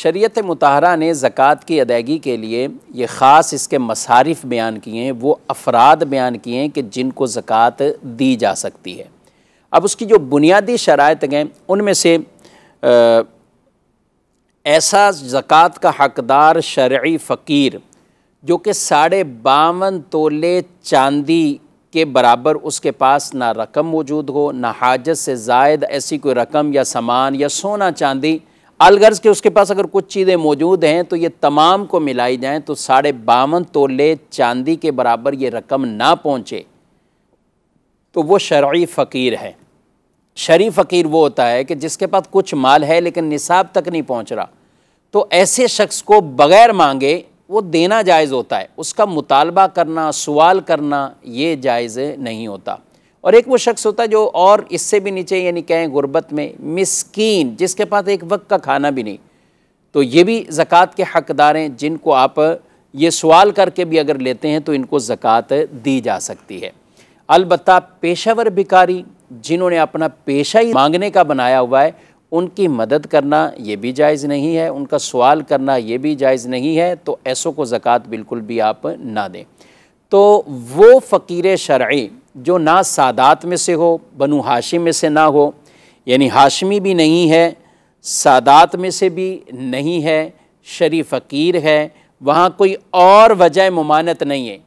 शरीयत मतहरा ने ज़क़़त की अदायगी के लिए ये ख़ास इसके मसारिफ बयान किए हैं, वो अफराद बयान किए हैं कि जिनको ज़क़़त दी जा सकती है। अब उसकी जो बुनियादी शरात हैं, उनमें से ऐसा ज़क़़त का हकदार शर्य फ़कीर, जो कि साढ़े बावन तोले चांदी के बराबर उसके पास ना रकम मौजूद हो, ना हाजत से जायद ऐसी कोई रकम या सामान या सोना चांदी अलगर्ज के उसके पास अगर कुछ चीज़ें मौजूद हैं तो ये तमाम को मिलाई जाएँ तो साढ़े बावन तोले चांदी के बराबर ये रकम ना पहुँचे तो वो शर्य फ़कीर है। शरी फ़कीर वो होता है कि जिसके पास कुछ माल है, लेकिन निसाब तक नहीं पहुँच रहा। तो ऐसे शख्स को बग़ैर मांगे वो देना जायज़ होता है। उसका मुतालबा करना, सवाल करना ये जायज़ नहीं होता। और एक वो शख्स होता है जो और इससे भी नीचे, यानी कहें गुर्बत में, मिसकीन, जिसके पास एक वक्त का खाना भी नहीं। तो ये भी ज़क़़त के हकदार हैं, जिनको आप ये सवाल करके भी अगर लेते हैं तो इनको ज़क़़त दी जा सकती है। अलबत् पेशावर भिकारी जिन्होंने अपना पेशा ही मांगने का बनाया हुआ है, उनकी मदद करना ये भी जायज़ नहीं है, उनका सवाल करना ये भी जायज़ नहीं है तो ऐसों को ज़क़़त बिल्कुल भी आप ना दें। तो वो फ़कीर शर्ዒ जो ना सादात में से हो, बनु हाशिम में से ना हो, यानी हाशमी भी नहीं है, सादात में से भी नहीं है शरी फ़कीर है, वहाँ कोई और वजह ममानत नहीं है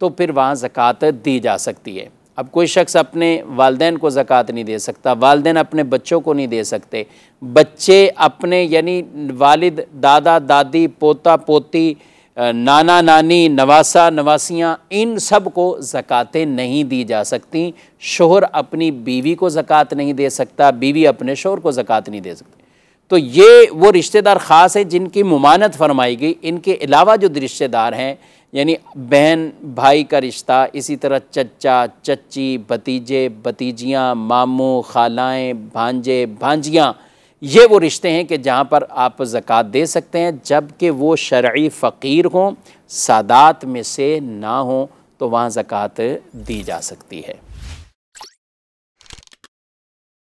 तो फिर वहाँ ज़क़़त दी जा सकती है। अब कोई शख्स अपने वालदेन को ज़क़़त नहीं दे सकता, वालदेन अपने बच्चों को नहीं दे सकते। बच्चे अपने, यानी वालिद, दादा, दादी, पोता, पोती नाना नानी नवासा नवासियाँ, इन सबको ज़क़़तें नहीं दी जा सकती। शोहर अपनी बीवी को ज़क़़त नहीं दे सकता, बीवी अपने शोहर को ज़क़़त नहीं दे सकती। तो ये वो रिश्तेदार ख़ास हैं जिनकी ममानत फरमाई गई। इनके अलावा जो रिश्तेदार हैं, यानी बहन भाई का रिश्ता, इसी तरह चचा चच्ची, भतीजे, भतीजियाँ, मामू, खालाएँ, भांजे, भांजियाँ ये वो रिश्ते हैं कि जहाँ पर आप ज़क़़त दे सकते हैं, जबकि वो शर्य फ़कीर हों, सादात में से ना हों तो वहाँ ज़क़़त दी जा सकती है।